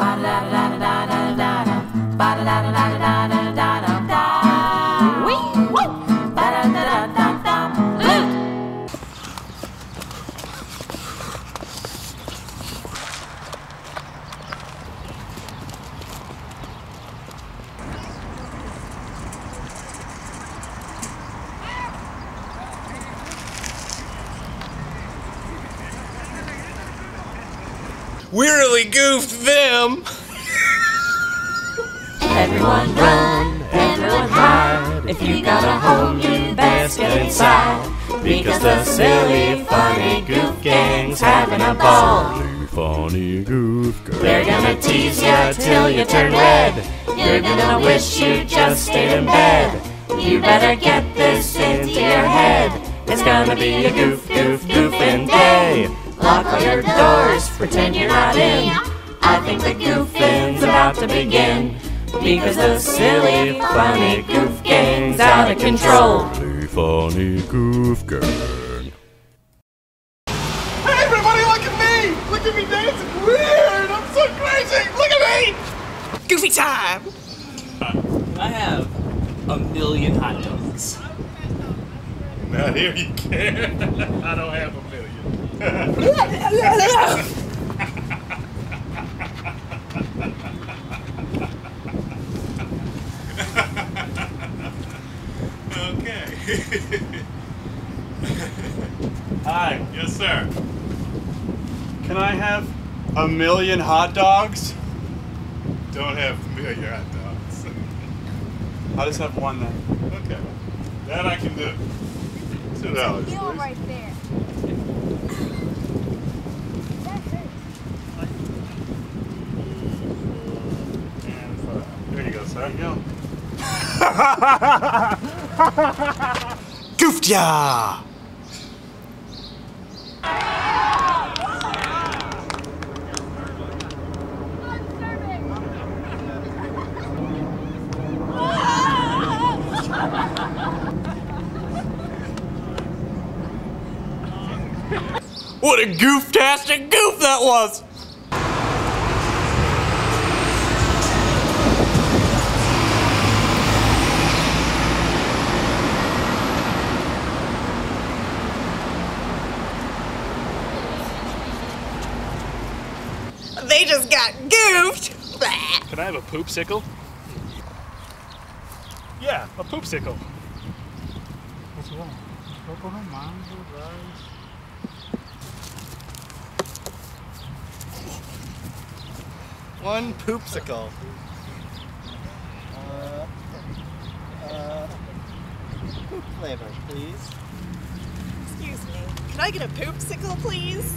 la la la la We really goofed them. Everyone run, everyone hide. If you got a home, you best get inside. Because the silly, funny goof gang's having a ball. Funny goof girl. They're gonna tease you till you turn red. You're gonna wish you just stayed in bed. You better get this into your head. It's gonna be a goof, goof, goofing day. Lock all your doors, pretend you're not in. I think the goofin's about to begin. Because the silly, funny goof gang's out of control. Funny, funny goof girl. Hey, everybody, look at me! Look at me dancing weird! I'm so crazy! Look at me! Goofy time! I have a million hot dogs. Not here, you can. I don't have a million. okay. Hi, yes, sir. can I have a million hot dogs? Don't have a million hot dogs. I'll just have one then. okay. That I can do. Two dollars. Deal please. right there. That hurts. And five. There you go, sir. There you go. Goofed ya! What a goof-tastic goof that was! They just got goofed. Can I have a poop sickle? Yeah, a poop sickle. One poopsicle. Uh, uh, poop flavor, please. Excuse me. Can I get a poopsicle, please?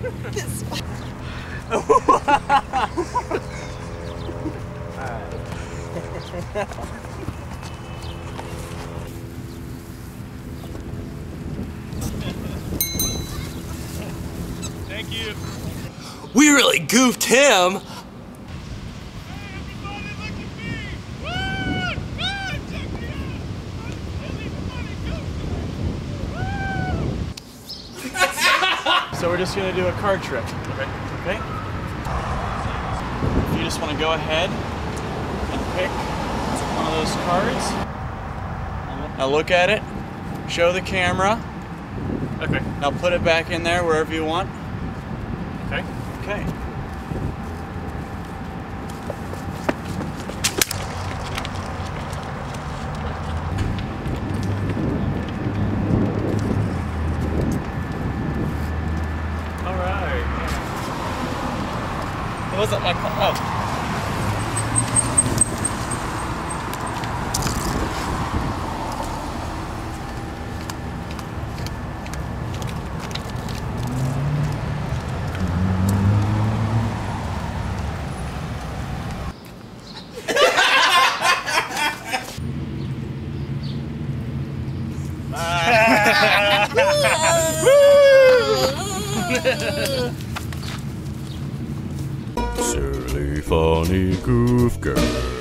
this one. Thank you. We really goofed him. So we're just gonna do a card trick. Okay. Okay? If you just wanna go ahead and pick one of those cards. Now look at it, show the camera. Okay. Now put it back in there wherever you want. Okay. Okay. All right. It wasn't my card. Oh. Silly, funny goof girl.